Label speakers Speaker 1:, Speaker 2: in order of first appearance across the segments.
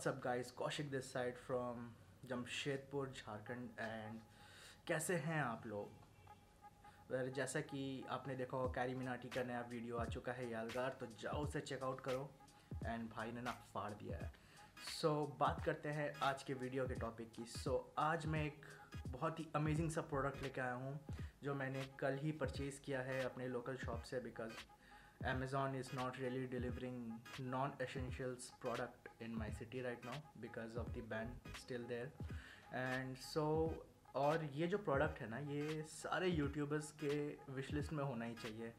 Speaker 1: What's up guys? Kaushik this side from Jamshedpur Jharkhand and कैसे हैं आप लोग? वेल जैसा कि आपने देखा हो कैरी मिनाटी का नया वीडियो आ चुका है यादगार तो जाओ उसे चेकआउट करो। एंड भाई ने ना फाड़ दिया है। सो so, बात करते हैं आज के वीडियो के टॉपिक की। सो so, आज मैं एक बहुत ही अमेजिंग सा प्रोडक्ट लेके आया हूँ जो मैंने कल ही परचेज़ किया है अपने लोकल शॉप से because Amazon is not really delivering non-essentials product in my city right now because of the ban still there. And so, और ये जो प्रोडक्ट है ना, ये सारे यूट्यूबर्स के विश लिस्ट में होना ही चाहिए।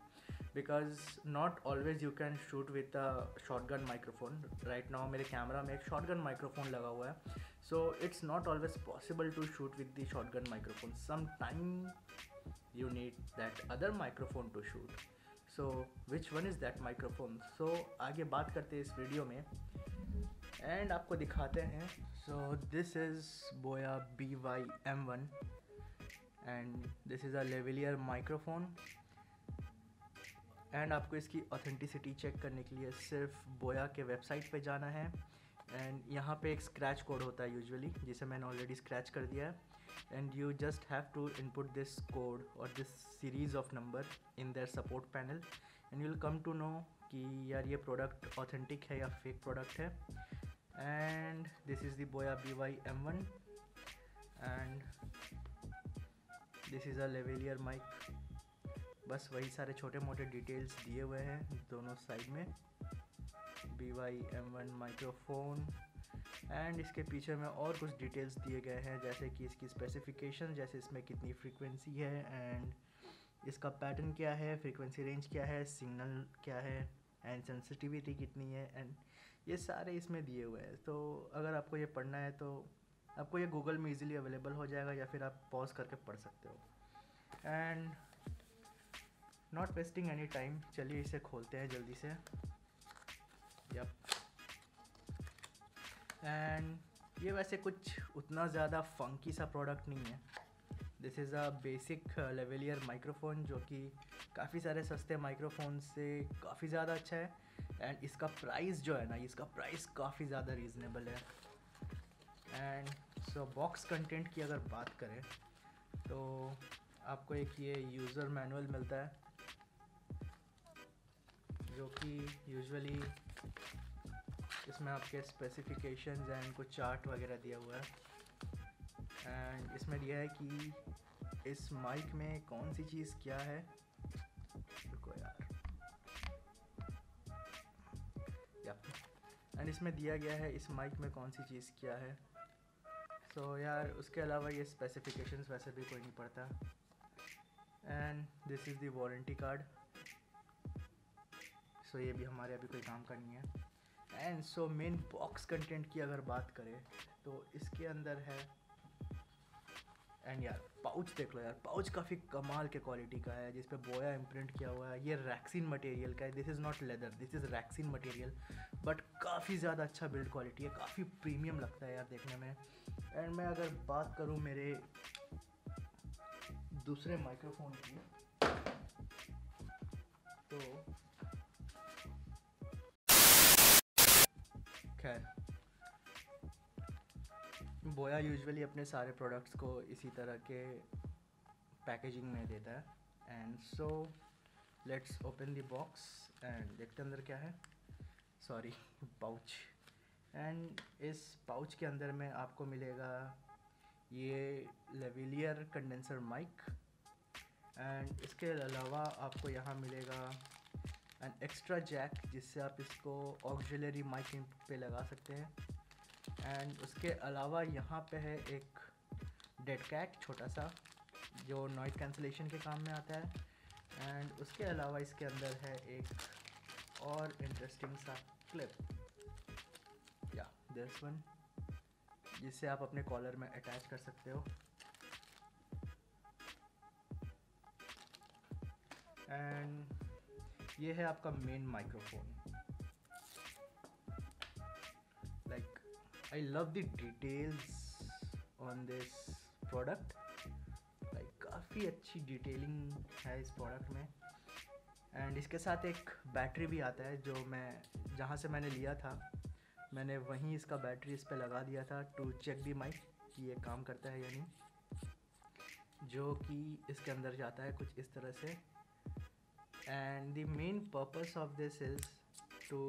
Speaker 1: Because not always you can shoot with a shotgun microphone right now मेरे कैमरा में एक शॉर्ट गन माइक्रोफोन लगा हुआ है। So it's not always possible to shoot with the shotgun microphone some time you need that other microphone to shoot so which one is that microphone so आगे बात करते हैं इस वीडियो में। And आपको दिखाते हैं। So this is Boya B Y M one and this is a lavalier microphone and आपको इसकी ऑथेंटिसिटी चेक करने के लिए सिर्फ़ बोया के वेबसाइट पे जाना है। एंड यहाँ पे एक स्क्रैच कोड होता है यूजुअली जिसे मैंने ऑलरेडी स्क्रैच कर दिया है। And you just have to input this code or this series of number in their support panel, and you'll come to know ये प्रोडक्ट ऑथेंटिक है या फेक प्रोडक्ट है। And this is the Boya B Y M one and this is a lavalier mic बस वही सारे छोटे मोटे details दिए हुए हैं दोनों साइड में। B Y M one microphone and इसके पीछे में और कुछ डिटेल्स दिए गए हैं, जैसे कि इसकी स्पेसिफिकेशन जैसे इसमें कितनी फ्रीक्वेंसी है एंड इसका पैटर्न क्या है फ्रीक्वेंसी रेंज क्या है सिग्नल क्या है एंड सेंसिटिविटी कितनी है एंड ये सारे इसमें दिए हुए हैं। तो अगर आपको ये पढ़ना है तो आपको ये गूगल में इजीली अवेलेबल हो जाएगा या फिर आप पॉज करके पढ़ सकते हो। And not wasting any time चलिए इसे खोलते हैं जल्दी से। यप एंड ये वैसे कुछ उतना ज़्यादा फंकी सा प्रोडक्ट नहीं है। This is a basic lavalier microphone जो कि काफ़ी सारे सस्ते माइक्रोफोन से काफ़ी ज़्यादा अच्छा है। एंड इसका प्राइस जो है ना, इसका प्राइस काफ़ी ज़्यादा रीज़नेबल है। एंड सो बॉक्स कंटेंट की अगर बात करें तो आपको एक ये यूज़र मैनुअल मिलता है। जो कि यूजुअली इसमें आपके स्पेसिफिकेशंस एंड कुछ चार्ट वगैरह दिया हुआ है। एंड इसमें दिया है कि इस माइक में कौन सी चीज़ क्या है? रुको यार। एंड इसमें दिया गया है इस माइक में कौन सी चीज़ क्या है। सो so, यार उसके अलावा ये स्पेसिफिकेशंस वैसे भी कोई नहीं पड़ता and this is the warranty card so ये भी हमारे अभी कोई काम का नहीं है। And so main box content की अगर बात करें तो इसके अंदर है एंड यार पाउच देख लो यार पाउच काफ़ी कमाल के क्वालिटी का है, जिस पे बोया इम्प्रिंट किया हुआ है। ये रैक्सिन मटेरियल का है this is not leather this is rexine material but काफ़ी ज़्यादा अच्छा बिल्ड क्वालिटी है, काफ़ी प्रीमियम लगता है यार देखने में। एंड मैं अगर बात करूँ मेरे दूसरे माइक्रोफोन की खैर बोया यूजुअली अपने सारे प्रोडक्ट्स को इसी तरह के पैकेजिंग में देता है। And so let's open the box and देखते अंदर क्या है। सॉरी पाउच एंड इस पाउच के अंदर में आपको मिलेगा ये लेविलियर कंडेंसर माइक एंड इसके अलावा आपको यहाँ मिलेगा एन एक्स्ट्रा जैक जिससे आप इसको ऑक्जिलरी माइक पे लगा सकते हैं। एंड उसके अलावा यहाँ पे है एक डेड कैट छोटा सा, जो नॉइज़ कैंसलेशन के काम में आता है। एंड उसके अलावा इसके अंदर है एक और इंटरेस्टिंग सा क्लिप या दिस वन जिससे आप अपने कॉलर में अटैच कर सकते हो। एंड ये है आपका main microphone like I love the details on this product like काफ़ी अच्छी डिटेलिंग है इस प्रोडक्ट में. एंड इसके साथ एक बैटरी भी आता है जो मैं, जहाँ से मैंने लिया था, मैंने वहीं इसका बैटरी इस पर लगा दिया था टू चेक दी माइक कि ये काम करता है या नहीं. जो कि इसके अंदर जाता है कुछ इस तरह से. And the main purpose of this is to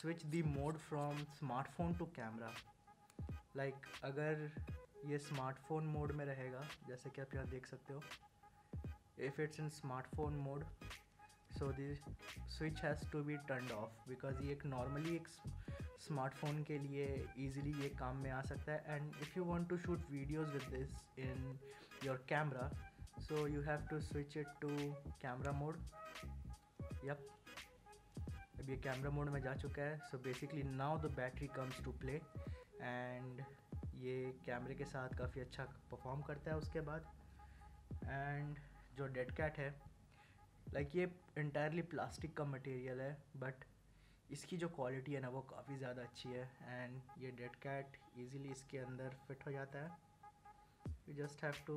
Speaker 1: switch the mode from smartphone to camera like अगर ये स्मार्टफ़ोन मोड में रहेगा, जैसे कि आप यहाँ देख सकते हो if it's in smartphone mode so this switch has to be turn off because ये एक नॉर्मली एक स्मार्टफ़ोन के लिए ईजिली ये काम में आ सकता है. And if you want to shoot videos with this in your camera so you have to switch it to camera mode yup अब ये कैमरा मोड में जा चुका है. So basically now the battery comes to play and ये कैमरे के साथ काफ़ी अच्छा परफॉर्म करता है उसके बाद. एंड जो डेड कैट है लाइक ये इंटायरली प्लास्टिक का मटेरियल है बट इसकी जो क्वालिटी है ना वो काफ़ी ज़्यादा अच्छी है. एंड ये डेड कैट इजीली इसके अंदर फिट हो जाता है. You just have to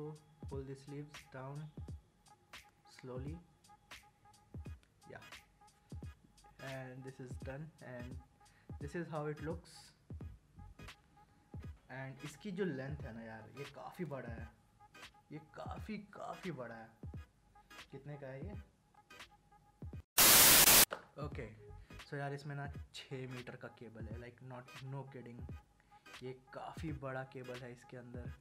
Speaker 1: pull the sleeves down slowly या and this is done and this is how it looks and इसकी जो लेंथ है ना यार, ये काफ़ी बड़ा है। ये काफ़ी काफ़ी बड़ा है। कितने का है ये? ओके सो यार, इसमें ना छः मीटर का केबल है लाइक नॉट नो किडिंग ये काफ़ी बड़ा केबल है इसके अंदर।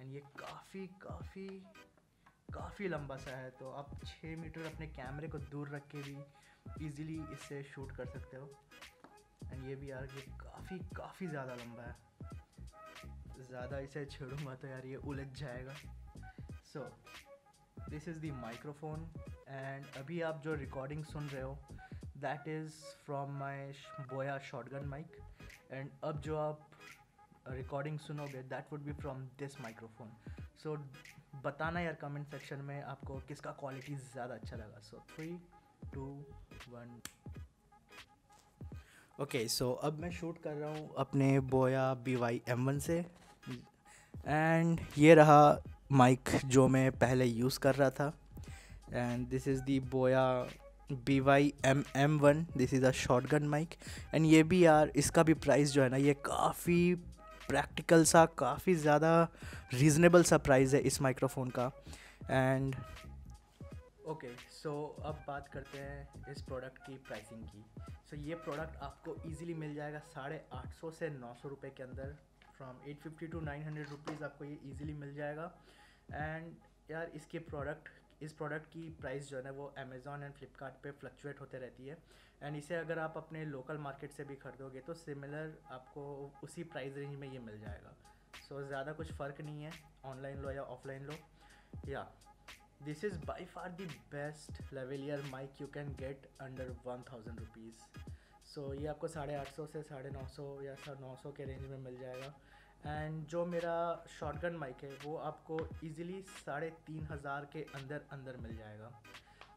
Speaker 1: एंड ये काफ़ी काफ़ी काफ़ी लंबा सा है तो आप छः मीटर अपने कैमरे को दूर रख के भी इजीली इससे शूट कर सकते हो। एंड ये भी यार, ये काफ़ी काफ़ी ज़्यादा लंबा है। ज़्यादा इसे छेड़ूँगा तो यार ये उलझ जाएगा। So this is the microphone and अभी आप जो रिकॉर्डिंग सुन रहे हो दैट इज़ फ्रॉम माई बोया शॉटगन माइक एंड अब जो आप रिकॉर्डिंग सुनोगे that would be from this microphone so बताना यार कमेंट सेक्शन में आपको किसका क्वालिटी ज़्यादा अच्छा लगा। So three two one okay so अब मैं शूट कर रहा हूँ अपने Boya B Y M one से। एंड ये रहा माइक जो मैं पहले यूज़ कर रहा था। And this is the Boya B Y M M one this is a shotgun mic and ये भी यार, इसका भी प्राइस जो है ना, ये काफ़ी प्रैक्टिकल सा काफ़ी ज़्यादा रीज़नेबल सा प्राइस है इस माइक्रोफोन का। एंड ओके सो अब बात करते हैं इस प्रोडक्ट की प्राइसिंग की। सो so, ये प्रोडक्ट आपको इजीली मिल जाएगा साढ़े आठ सौ से नौ सौ रुपये के अंदर। From eight fifty to nine hundred rupees आपको ये इजीली मिल जाएगा। एंड यार इसके प्रोडक्ट इस प्रोडक्ट की प्राइस जो है ना वो अमेज़ॉन एंड फ्लिपकार्ट फ्लक्चुएट होते रहती है। एंड इसे अगर आप अपने लोकल मार्केट से भी खरीदोगे तो सिमिलर आपको उसी प्राइस रेंज में ये मिल जाएगा। सो so, ज़्यादा कुछ फ़र्क नहीं है। ऑनलाइन लो या ऑफलाइन लो। या this is by far the best lavalier mic you can get under 1000 rupees. सो ये आपको साढ़े आठ सौ से साढ़े नौ सौ या नौ सौ के रेंज में मिल जाएगा। एंड जो मेरा शॉटगन माइक है, वो आपको इजीली साढ़े तीन हज़ार के अंदर अंदर मिल जाएगा।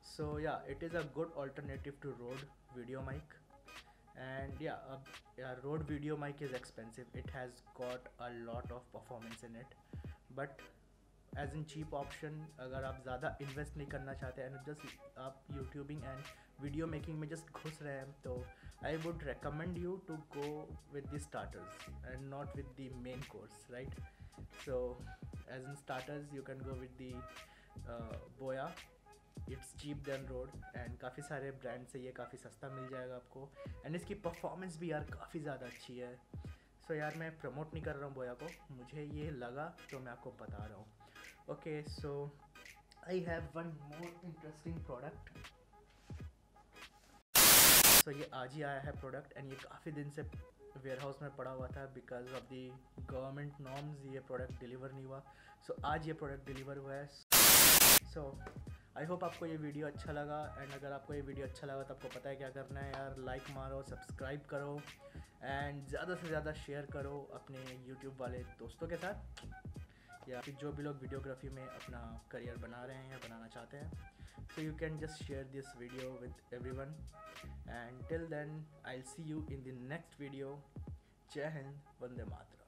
Speaker 1: So yeah it is a good alternative to Rode video mic and yeah अब yeah Rode video mic is expensive it has got a lot of performance in it but as an cheap option अगर आप ज़्यादा invest नहीं करना चाहते and just आप YouTubing and video making में just घुस रहे हैं तो I would recommend you to go with the starters and not with the main course right so as an starters you can go with the Boya it's cheap than Rode and काफ़ी सारे brand से ये काफ़ी सस्ता मिल जाएगा आपको। And इसकी performance भी यार काफ़ी ज़्यादा अच्छी है। सो so यार, मैं प्रमोट नहीं कर रहा हूँ बोया को। मुझे ये लगा तो मैं आपको बता रहा हूँ। Okay so I have one more interesting product. So ये आज ही आया है प्रोडक्ट एंड ये काफ़ी दिन से वेयर हाउस में पड़ा हुआ था because of the government norms ये प्रोडक्ट डिलीवर नहीं हुआ. सो so, आज ये प्रोडक्ट डिलीवर हुआ है. सो आई होप आपको ये वीडियो अच्छा लगा एंड अगर आपको ये वीडियो अच्छा लगा तो आपको पता है क्या करना है यार. लाइक मारो सब्सक्राइब करो एंड ज़्यादा से ज़्यादा शेयर करो अपने यूट्यूब वाले दोस्तों के साथ. या फिर जो भी लोग वीडियोग्राफी में अपना करियर बना रहे हैं या बनाना चाहते हैं so you can just share this video with every one and till then I see you in the next video Jai Hind Vande Mataram